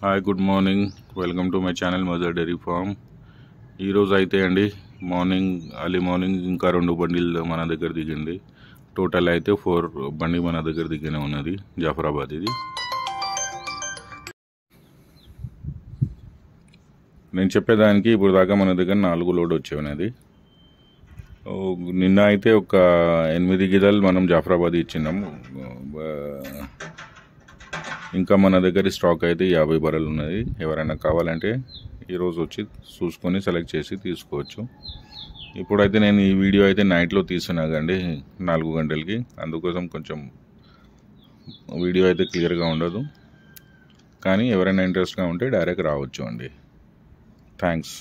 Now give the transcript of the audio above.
Hi good morning welcome to my channel Mother Dairy farm ఈరోజు అయితే అండి morning early morning ఇంకా రెండు బండిలు మన దగ్గర దిగింది. టోటల్ అయితే ఫోర్ బండి మన దగ్గర దిగిన ఉన్నది జాఫరాబాద్ ఇది. నేను చెప్పేదానికి ఇప్పుడు దాకా మన దగ్గర నాలుగు లోడ్ వచ్చే ఉన్నది. నిన్న అయితే ఒక ఎనిమిది గిదలు మనం జాఫరాబాద్ ఇచ్చినాము ఇంకా మన దగ్గర స్టాక్ అయితే యాభై బర్రెలు ఉన్నది. ఎవరైనా కావాలంటే ఈరోజు వచ్చి చూసుకొని సెలెక్ట్ చేసి తీసుకోవచ్చు. ఇప్పుడైతే నేను ఈ వీడియో అయితే నైట్లో తీసినాగండి నాలుగు గంటలకి. అందుకోసం కొంచెం వీడియో అయితే క్లియర్గా ఉండదు. కానీ ఎవరైనా ఇంట్రెస్ట్గా ఉంటే డైరెక్ట్ రావచ్చు అండి. థ్యాంక్స్